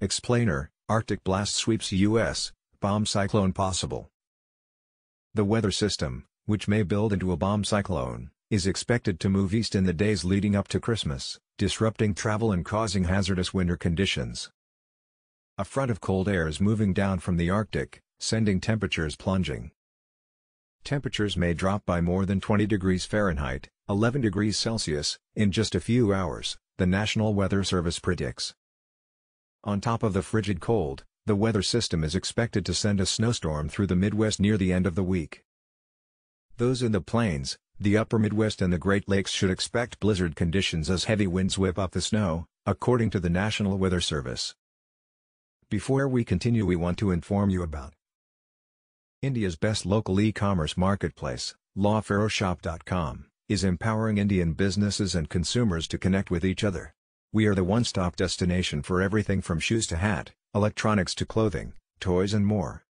explainer, Arctic blast sweeps U.S., bomb cyclone possible. The weather system, which may build into a bomb cyclone, is expected to move east in the days leading up to Christmas, disrupting travel and causing hazardous winter conditions. A front of cold air is moving down from the Arctic, sending temperatures plunging. Temperatures may drop by more than 20 degrees Fahrenheit, 11 degrees Celsius, in just a few hours, the National Weather Service predicts. On top of the frigid cold, the weather system is expected to send a snowstorm through the Midwest near the end of the week. Those in the plains, the upper Midwest and the Great Lakes should expect blizzard conditions as heavy winds whip up the snow, according to the National Weather Service. Before we continue we want to inform you about India's best local e-commerce marketplace, lawferoshop.com, is empowering Indian businesses and consumers to connect with each other. We are the one-stop destination for everything from shoes to hat, electronics to clothing, toys and more.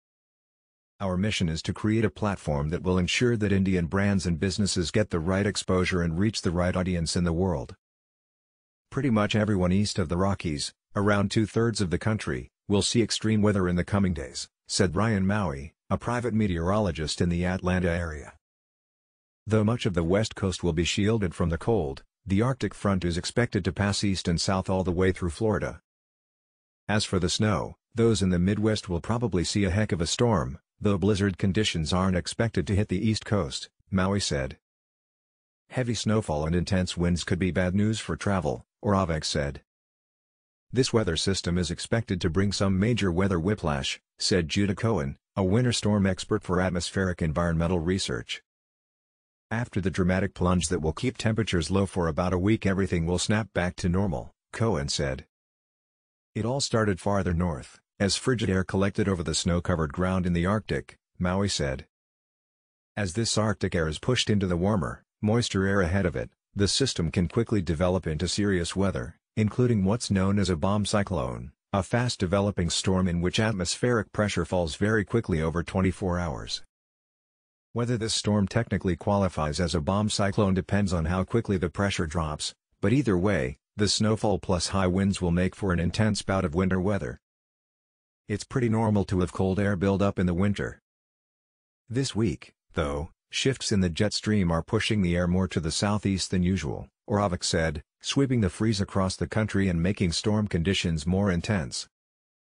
Our mission is to create a platform that will ensure that Indian brands and businesses get the right exposure and reach the right audience in the world. Pretty much everyone east of the Rockies, around two-thirds of the country, will see extreme weather in the coming days, said Ryan Maue, a private meteorologist in the Atlanta area. Though much of the west coast will be shielded from the cold, the Arctic front is expected to pass east and south all the way through Florida. As for the snow, those in the Midwest will probably see a heck of a storm, though blizzard conditions aren't expected to hit the east coast, Maue said. Heavy snowfall and intense winds could be bad news for travel, Oravec said. This weather system is expected to bring some major weather whiplash, said Judah Cohen, a winter storm expert for atmospheric environmental research. After the dramatic plunge that will keep temperatures low for about a week everything will snap back to normal, Cohen said. It all started farther north, as frigid air collected over the snow-covered ground in the Arctic, Maue said. As this Arctic air is pushed into the warmer, moisture air ahead of it, the system can quickly develop into serious weather, including what's known as a bomb cyclone. A fast-developing storm in which atmospheric pressure falls very quickly over 24 hours. Whether this storm technically qualifies as a bomb cyclone depends on how quickly the pressure drops, but either way, the snowfall plus high winds will make for an intense bout of winter weather. It's pretty normal to have cold air build up in the winter. This week, though, shifts in the jet stream are pushing the air more to the southeast than usual, Oravec said, sweeping the freeze across the country and making storm conditions more intense.